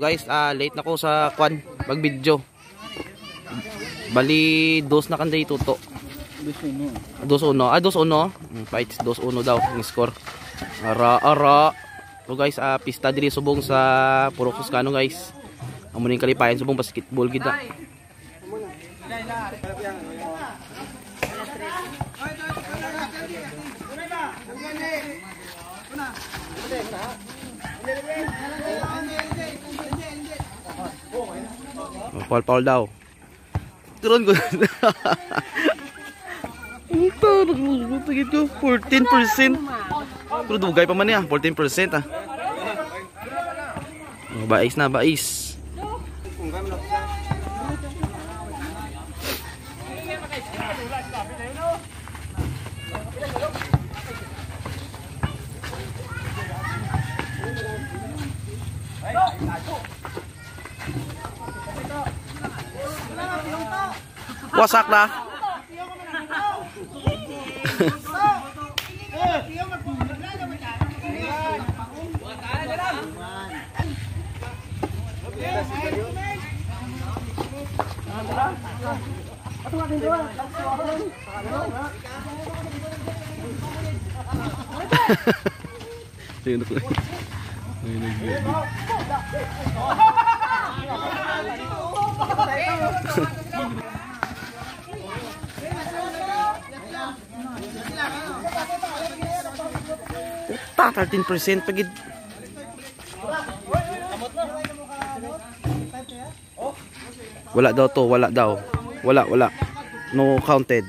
Guys, ah late na ko sa kwan pag video. Bali dos na kanday tuto. Dos uno. Ah, dos uno. Mm, Fights dos uno daw ang score. Ara ara. So guys, ah pista diri subong sa Puro Cuscano guys. Amo ning kalipayan subong basketball gid na. Oh, Paul Paul daw. Turon ko. Ito, nagmutagit ko. 14%. Pero dugay pa man niya. 14% ah. Oh, bais na, bais. Wasak na. Sino ko? Ay, nag- Ta 13% pagid. Wala daw to, wala daw. Wala, wala. No counted.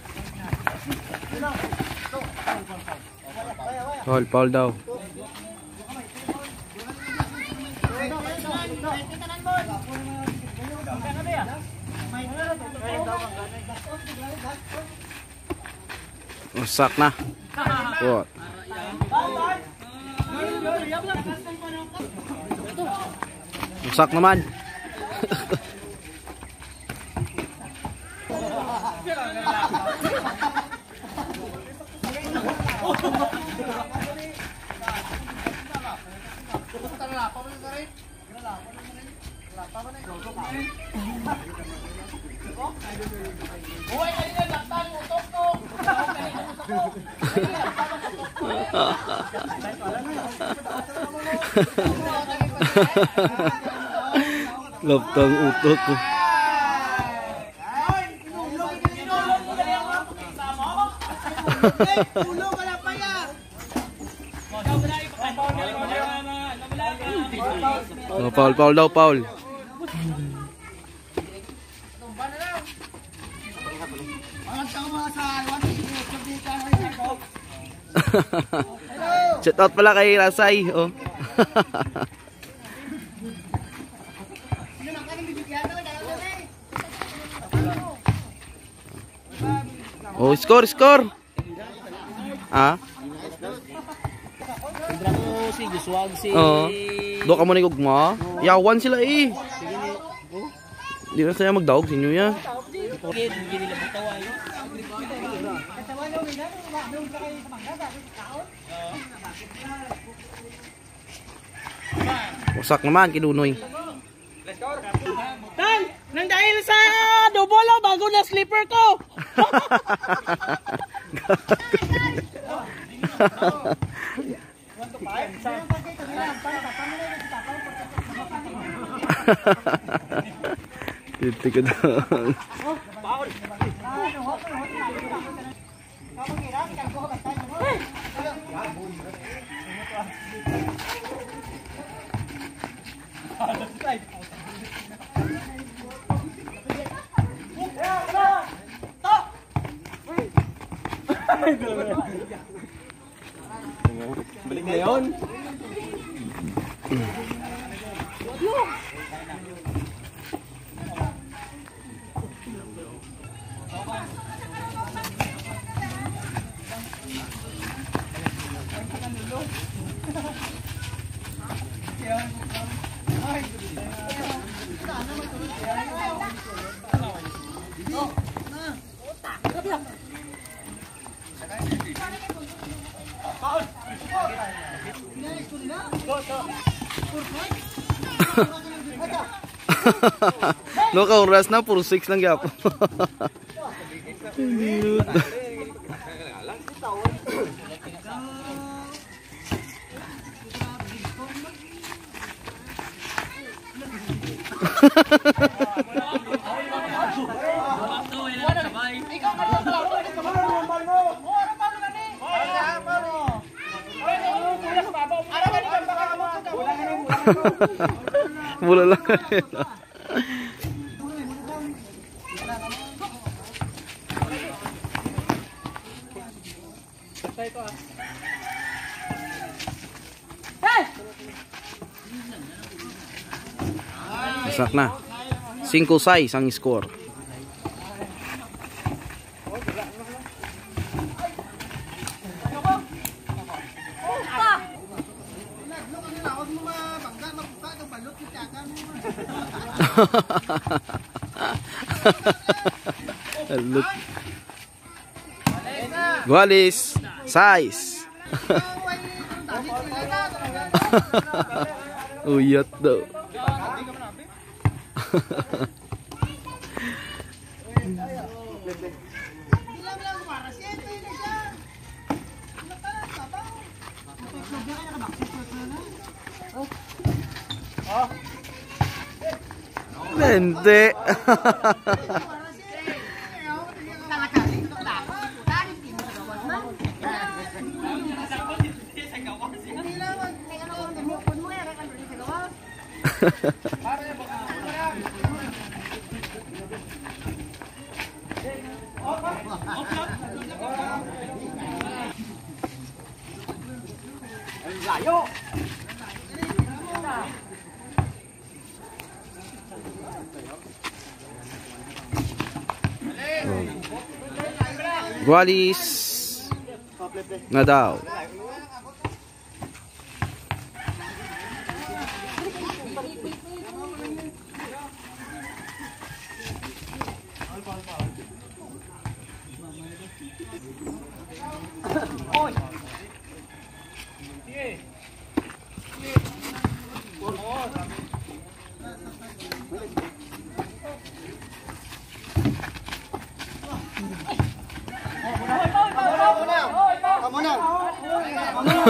Paul, Paul daw. Usak na. What? Usak naman. Laptang utok ko. Oh, Paul, Paul daw, Paul. Shout out pala kay Rasay. Oh. Oh, score, score. Ah? Siyempre ko si Joshua si... Oo. Do ka mo ni gugma. Yawan sila eh. Di na saya magdawag sa inyo ya. Kid, hindi nila bitawa yun. Wasak naman kinunoy. Tan! Nang dahil sa dobolo bago na slipper ko! Titik ka doon. Balik na yun. no ka oras na puro 6 lang gyapon. Mula lang. Isak na. 5-6 ang score. Look. Gualis. Size. Uyat daw. 对，哈哈哈哈哈。Gualis.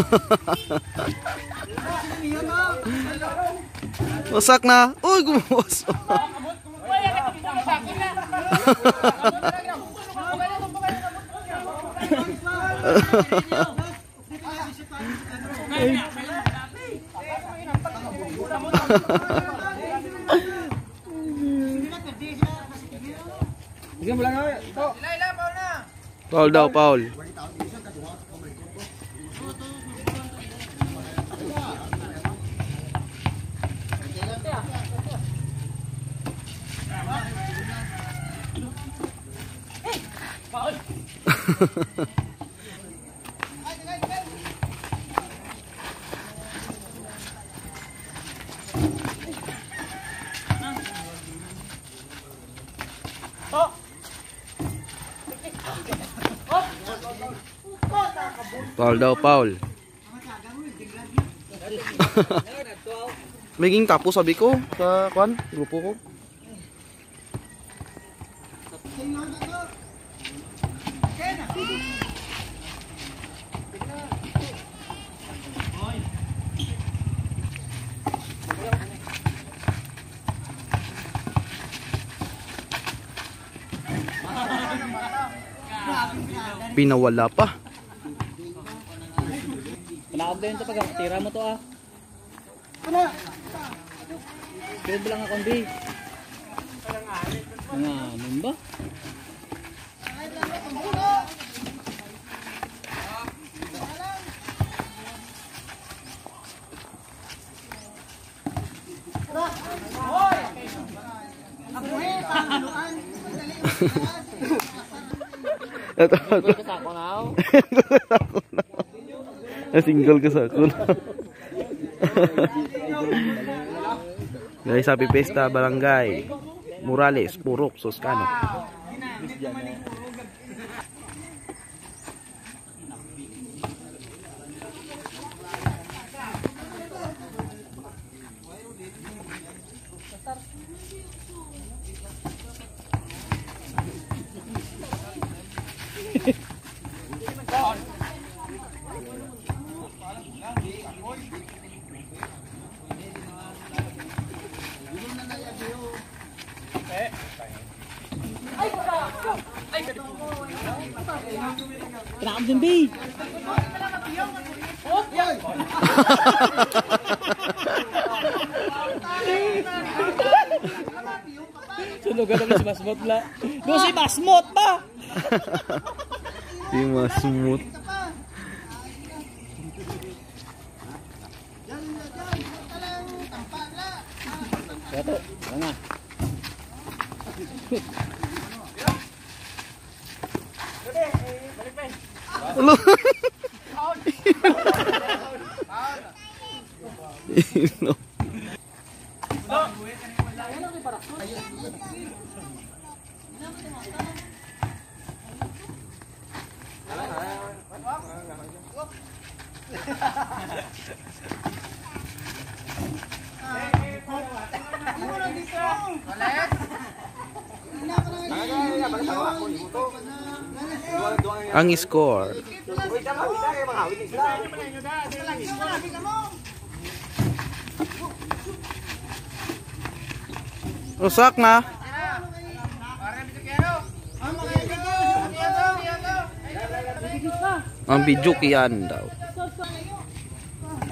Wasak na. Uy, gumuwas. Paul daw, Paul. Paul daw, Paul. Maging tapos sabi ko sa kwan, grupo ko. Pinawala pa. Panaog din ito pag tira mo to ah. Kaya lang ako hindi. Nga, ano ba? Ito, Kasako na ako. Single ka sa ako. Guys, happy Pesta Barangay. Morales, Purok, Suscano. Panaog din bi. Sunog na si Basmot la. Do si Basmot pa. Yung mga smooth. Gato, nga. Hello. no. Ang score. Rusak na. Ang video kiyan daw.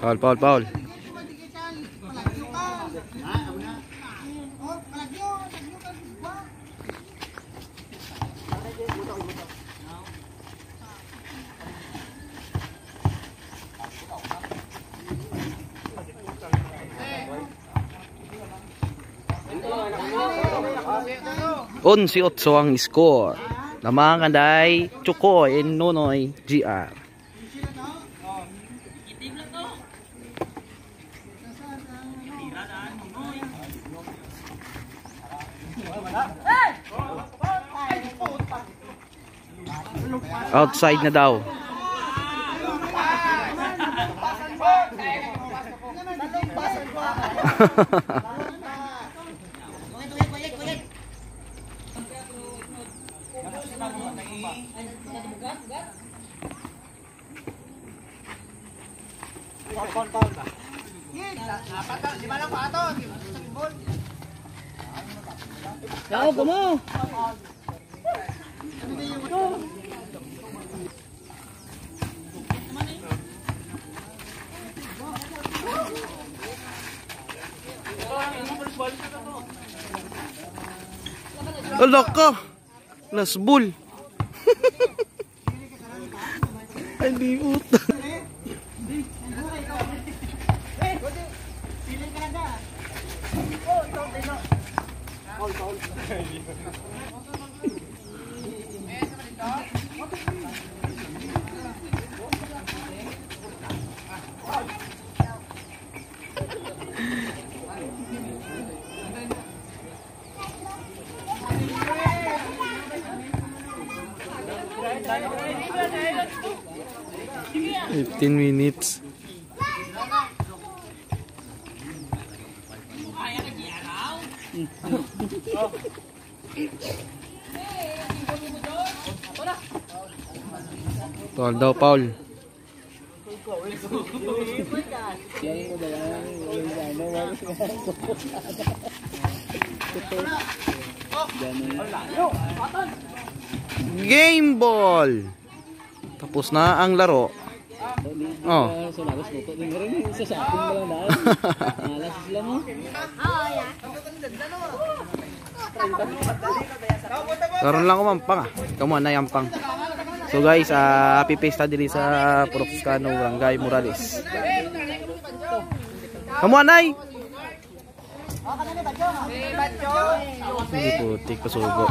Paul, Paul, Paul. Onsi otso ang score. Namang kanday Chukoy and Nonoy GR. Outside na daw. Kon kon kon ba? Apat na, lima lang pa ato. Simbol. Tao ko mo. Ulok ko. Las bull. Ay, di utang. Oh, 15 minutes. Paul daw, Paul. Ganun. Game ball. Tapos na ang laro. Oh. Po. Karon lang ko mampang ah. Kamu na yampang. So guys, ah happy pesta diri sa Purokskano, Barangay Morales. Kamu anay? Hindi putik pasugo.